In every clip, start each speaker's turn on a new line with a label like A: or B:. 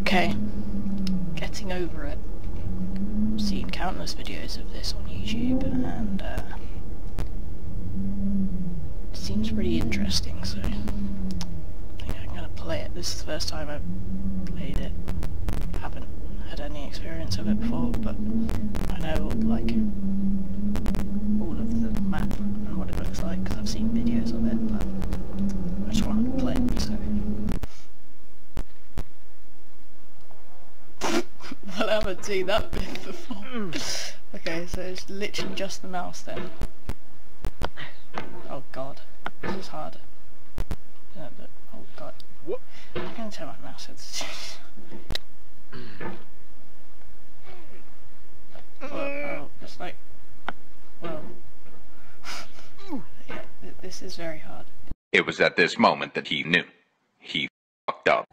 A: Okay. Getting over it. Seen countless videos of this on YouTube and uh, it seems pretty interesting so I think I'm gonna play it. This is the first time I've played it. I Haven't had any experience of it before but I know like all of the map and what it looks like because I've seen videos of it but I just wanted to play it so well, I haven't seen that bit before. Hmm. okay, so it's literally just the mouse then. Oh god, this is hard. Yeah, but, oh god.
B: What?
A: I'm gonna turn my mouse head. well, oh, it's like, well, yeah, th this is very hard.
C: It was at this moment that he knew. He fucked up.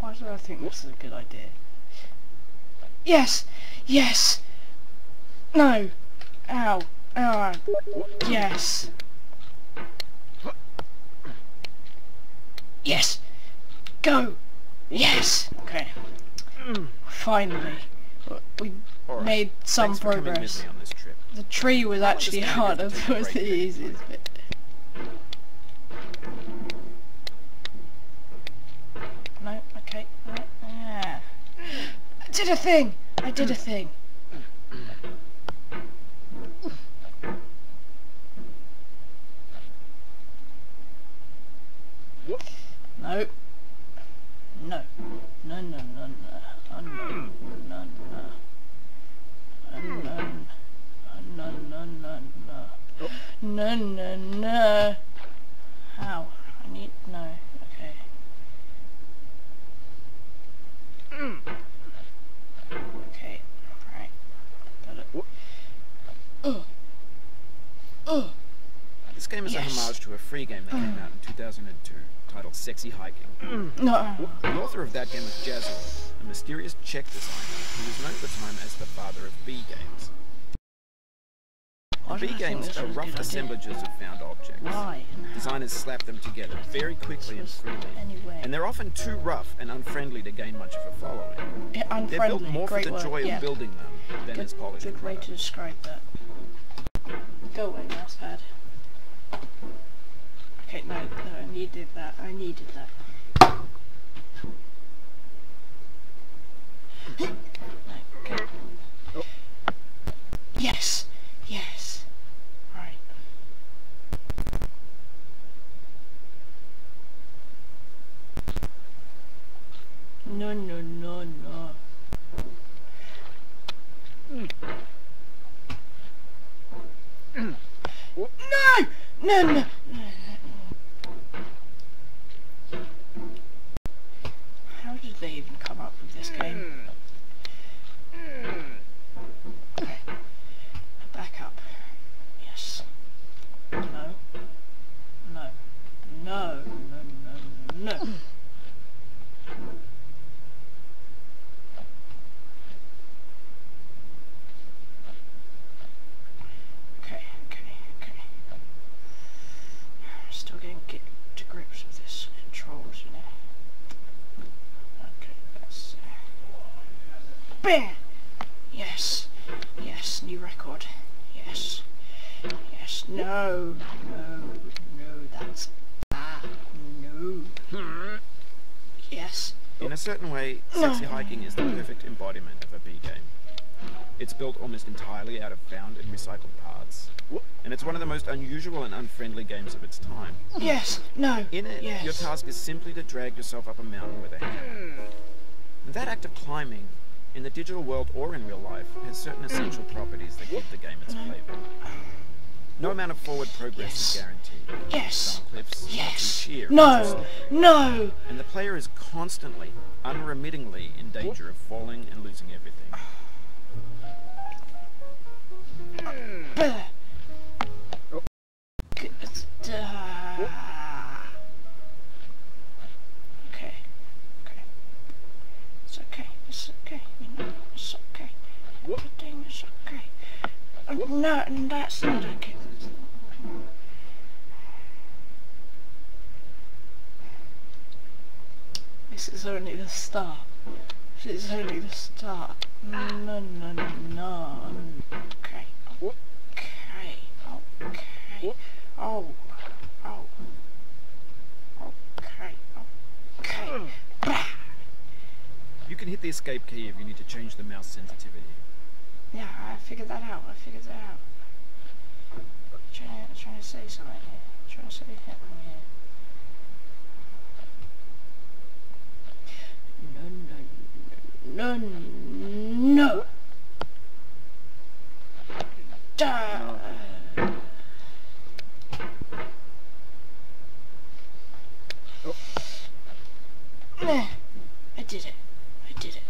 A: Why do I think this is a good idea? Yes! Yes! No! Ow! Ow! Yes! Yes! Go! Yes! Okay. Finally. We
B: Alright,
A: made some
B: Thanks
A: progress.
B: me on this trip.
A: The tree was actually harder, but was the easiest bit. No, okay, no, yeah. I did a thing! I did a thing.
B: What?
A: No. No. No, no, no, no. Oh, no, no, no. Oh, no. Oh, no, no, no, no. Hmm. No, no, no. How? I need... No. Okay. Okay. Right. Got it.
B: What?
A: Ugh. Ugh.
B: This game is
A: Yes.
B: a homage to a free game that came out in 2002 titled Sexy Hiking. Mm.
A: No.
B: The author of that game was Jazzuo, a mysterious Czech designer who was known at the time as the father of B games.
A: Why
B: B
A: did I think
B: games are rough
A: good idea?
B: assemblages of found objects.
A: Why?
B: Designers slap them together very quickly and freely,
A: anyway.
B: and they're often too rough and unfriendly to gain much of a following.
A: Yeah,
B: They're built
A: unfriendly.
B: more for the
A: word.
B: joy
A: yeah.
B: of building them than
A: good,
B: as polished
A: good way to describe that. Go away, mousepad. Okay, no, no, I needed that. I needed that. No, okay. Oh. Yes, yes. Right. No, no, no, no. No! No, no! How did they even come up with this game? Hmm. Hmm. Okay. Back up. Yes. No. No. No, no, no, no. Okay, okay, okay. Still getting get to grips with this controls, you know. Okay, let's. Uh... Bam! Yes, yes, new record. Yes, yes. No, no, no. That's ah, no. Yes.
B: In a certain way, Sexy Hiking is the perfect embodiment of a B game. It's built almost entirely out of found and recycled parts, and it's one of the most unusual and unfriendly games of its time.
A: Yes. No.
B: In it,
A: yes.
B: your task is simply to drag yourself up a mountain with a hammer. And that act of climbing, in the digital world or in real life, has certain essential properties that give the game its flavor. No amount of forward progress
A: Yes.
B: is guaranteed.
A: Yes.
B: Some cliffs
A: Yes.
B: sheer
A: No. No.
B: And the player is constantly, unremittingly in danger of falling and losing everything.
A: Bleh. G- ah. Okay. Okay. It's okay. It's okay. You know, it's okay. Everything is okay. No, that's not okay. This is only the start. This is only the start. Ah. No, no, no, no. Okay. Okay. Okay. Oh. Oh. Okay. Okay. Hmm. Bah.
B: You can hit the escape key if you need to change the mouse sensitivity.
A: Yeah, I figured that out. I figured that out. Trying, trying to say something here. Trying to say something here. No, no, no, no. Da. Oh. Eh, I did it. I did it.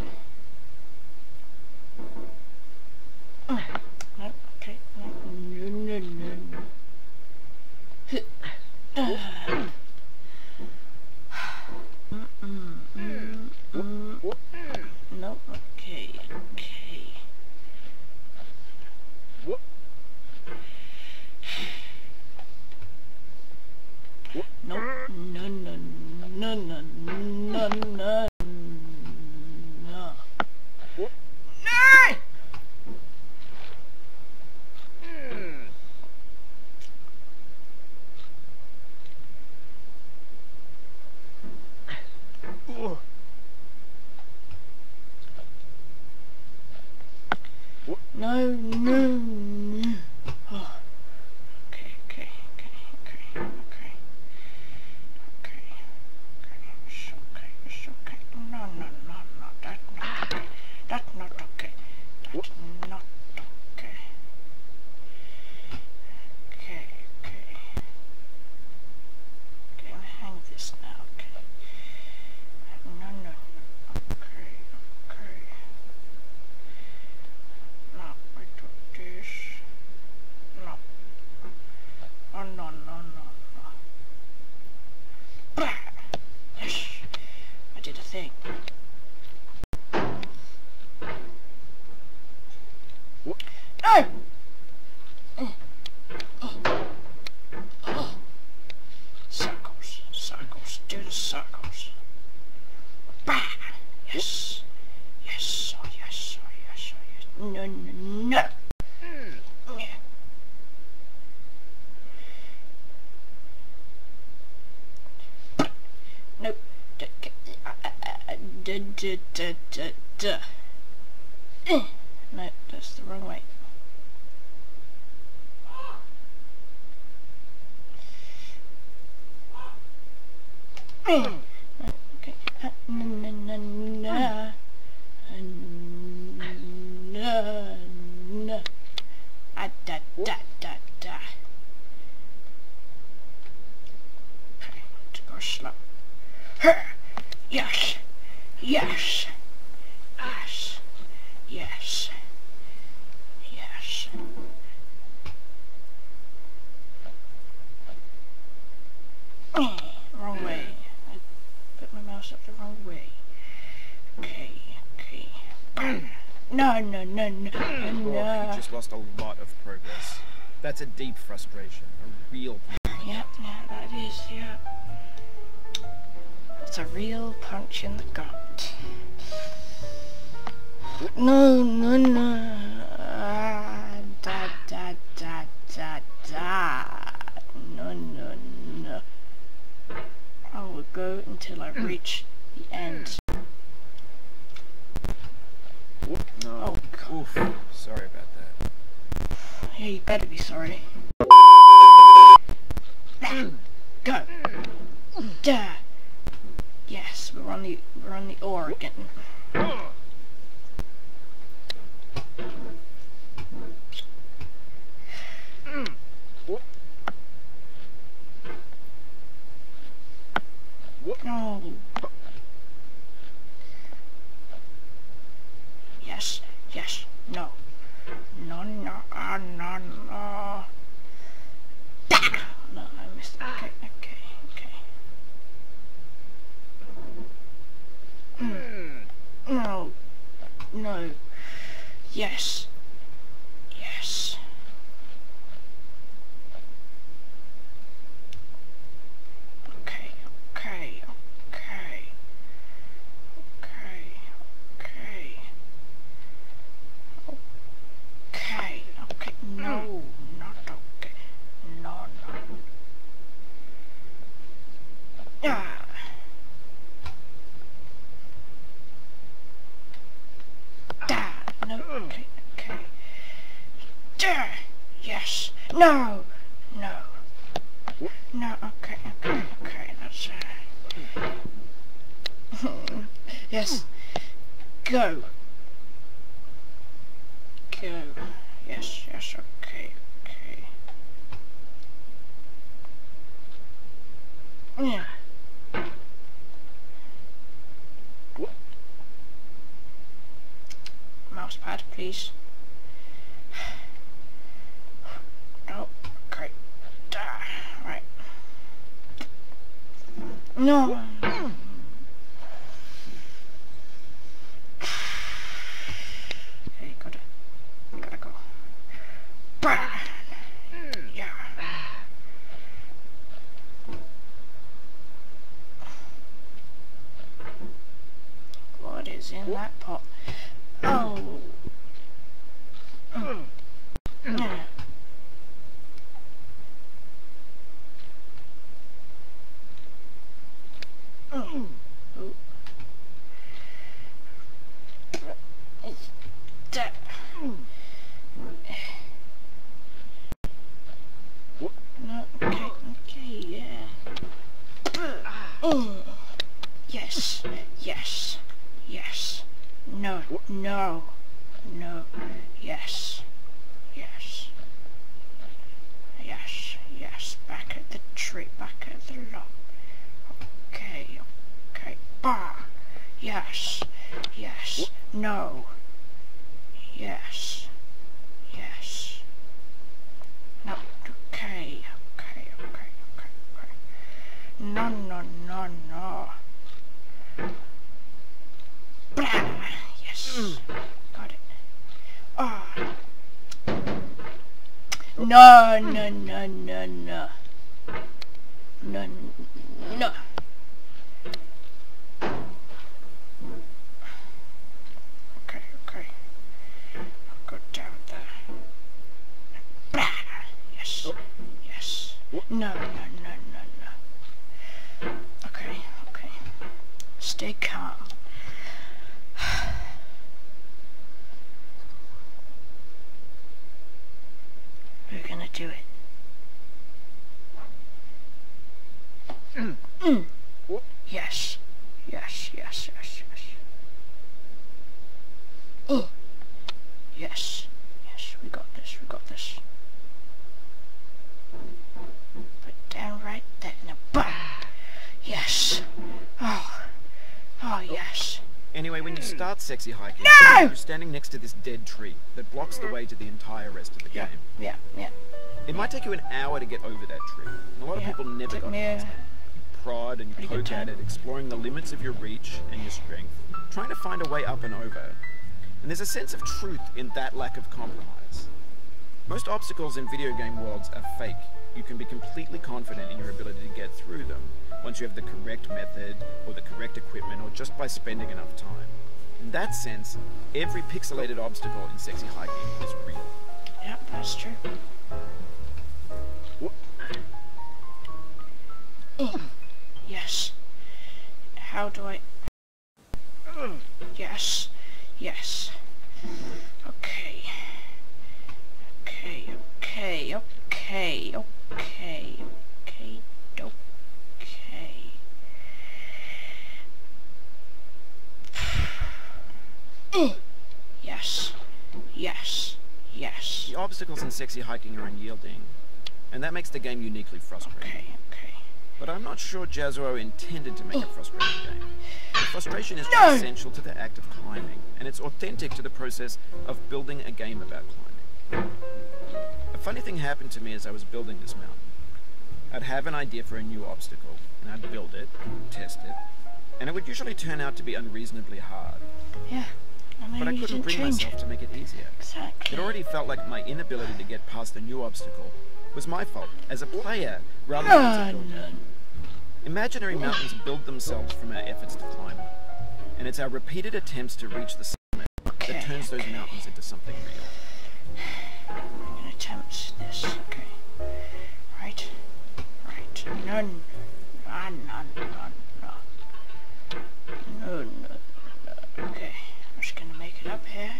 A: Oh, no, okay, no, no, no, no, ah. Eh. No, Okay. Uh, na na na na. Uh, Na na. Ah, da da da da. Okay, to go slow. Her. Yes. Yes. Yes. Yes. Yes. Eh, wrong way. I mouse up the wrong way. Okay, okay. No, no, no, no,
B: Well, you
A: no.
B: just lost a lot of progress. That's a deep frustration, a real
A: Yeah, yeah, that is, yeah. It's a real punch in the gut. No, no, no. Ah, da, da, da, da, da. No, no, no. I will go until I mm. reach the end.
B: No.
A: Oh, God.
B: Oof. Sorry about that.
A: Yeah, you better be sorry. Mm. Go. Mm. Duh. Yes, we're on the we're on the oar again. No. Yes, yes, no. No, no, ah, no, no. Bah! No, I missed it. Okay, okay, okay. Mm. No. No. Yes. Yes. Okay, okay, okay. Duh. Yes. No. No. No. Okay. Okay. Okay. That's. Uh... yes. Go. Go. Yes. Yes. Okay. Okay. Yeah. Mouse pad, please. Oh. Ah, right. No. Okay, gotta, gotta go. Bah. Yeah. What is in that pot? Oh. Mm. Yeah. Oh. Oh. It's that. No, okay, okay, yeah. Mm. Yes, yes, yes. No, no, no, yes, yes, yes, yes. Back at the tree, back at the lot. Okay, okay. Bah. Yes, yes, no, yes, yes. No, okay, okay, okay, okay, okay. No, no, no, no. Blah. Yes. Got it. Ah. Oh. No, no, no, no, no. No, no. Okay, okay. I'll go down there. Blah. Yes. Yes. No, no, no, no, no. Okay, okay. Stay calm. We're gonna do it. Mm. Yes. Yes, yes, yes, yes. Mm. Yes. Yes, we got this, we got this. Put down right there. Now, bah! Yes. Oh. Oh, yes.
B: Anyway, when you start sexy hiking,
A: No!
B: you're standing next to this dead tree that blocks the way to the entire rest of the
A: Yeah,
B: game.
A: yeah, yeah.
B: It might take you an hour to get over that tree. And a lot of people never got past
A: a-
B: Prod and
A: good
B: poke at it, exploring the limits of your reach and your strength, trying to find a way up and over. And there's a sense of truth in that lack of compromise. Most obstacles in video game worlds are fake. You can be completely confident in your ability to get through them once you have the correct method or the correct equipment or just by spending enough time. In that sense, every pixelated obstacle in sexy hiking is real.
A: Yeah, that's true. Mm. Yes. How do I... Yes. Yes. Okay. Okay, okay, okay, okay, okay, okay. Yes. Yes. Yes.
B: The obstacles in sexy hiking are unyielding, and that makes the game uniquely frustrating.
A: Okay.
B: But I'm not sure Jazzuo intended to make a frustrating game. The frustration is
A: No!
B: essential to the act of climbing, and it's authentic to the process of building a game about climbing. A funny thing happened to me as I was building this mountain. I'd have an idea for a new obstacle, and I'd build it, test it, and it would usually turn out to be unreasonably hard.
A: Yeah. Mean,
B: But I couldn't bring
A: change
B: myself to make it easier.
A: Exactly.
B: It already felt like my inability to get past a new obstacle was my fault as a player rather than as a builder. Imaginary mountains build themselves from our efforts to climb them, and it's our repeated attempts to reach the summit
A: Okay.
B: that turns those mountains into something real.
A: I'm gonna attempt this. Okay. Right. Right. No. No. No. No. No. No. No. no. Okay. I'm just gonna make it up here.